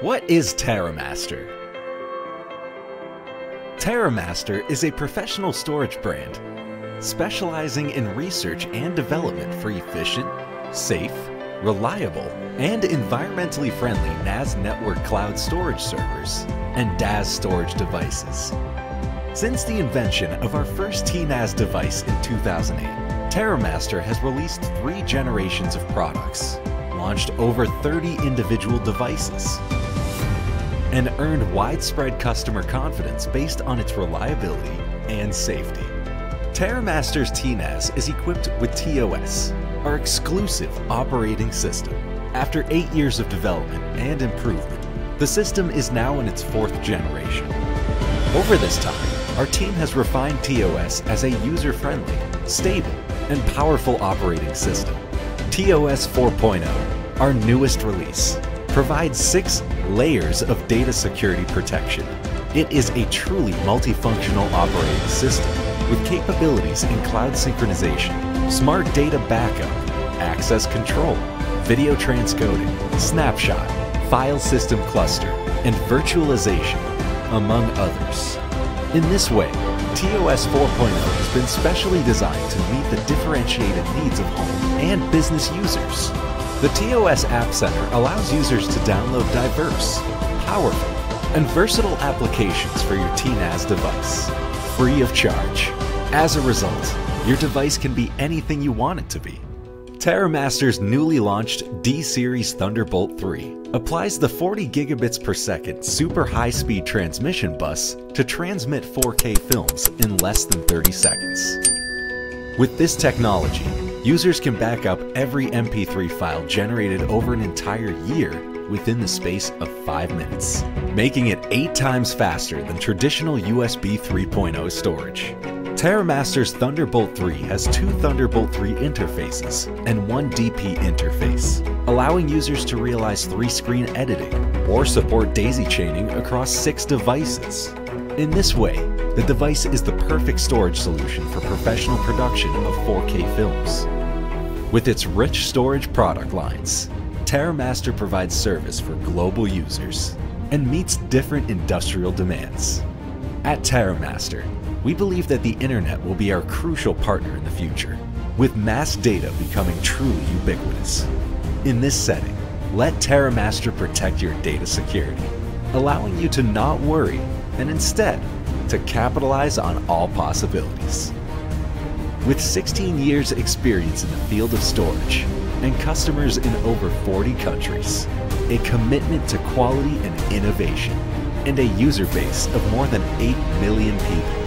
What is TerraMaster? TerraMaster is a professional storage brand specializing in research and development for efficient, safe, reliable, and environmentally friendly NAS network cloud storage servers and DAS storage devices. Since the invention of our first TNAS device in 2008, TerraMaster has released three generations of products, launched over 30 individual devices, and earned widespread customer confidence based on its reliability and safety. TerraMaster's TNAS is equipped with TOS, our exclusive operating system. After eight years of development and improvement, the system is now in its fourth generation. Over this time, our team has refined TOS as a user-friendly, stable, and powerful operating system. TOS 4.0, our newest release, provides six layers of data security protection. It is a truly multifunctional operating system with capabilities in cloud synchronization, smart data backup, access control, video transcoding, snapshot, file system cluster, and virtualization, among others. In this way, TOS 4.0 has been specially designed to meet the differentiated needs of home and business users. The TOS App Center allows users to download diverse, powerful, and versatile applications for your TNAS device, free of charge. As a result, your device can be anything you want it to be. TerraMaster's newly launched D-Series Thunderbolt 3 applies the 40 gigabits per second super high-speed transmission bus to transmit 4K films in less than 30 seconds. With this technology, users can back up every MP3 file generated over an entire year within the space of 5 minutes, making it 8 times faster than traditional USB 3.0 storage. TerraMaster's Thunderbolt 3 has two Thunderbolt 3 interfaces and one DP interface, allowing users to realize three-screen editing or support daisy chaining across six devices. In this way, the device is the perfect storage solution for professional production of 4K films. With its rich storage product lines, TerraMaster provides service for global users and meets different industrial demands. At TerraMaster, we believe that the internet will be our crucial partner in the future, with mass data becoming truly ubiquitous. In this setting, let TerraMaster protect your data security, allowing you to not worry and instead to capitalize on all possibilities. With 16 years experience in the field of storage and customers in over 40 countries, a commitment to quality and innovation, and a user base of more than 8 million people,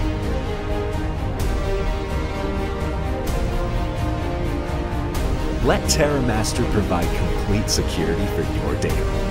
Let TerraMaster provide complete security for your data.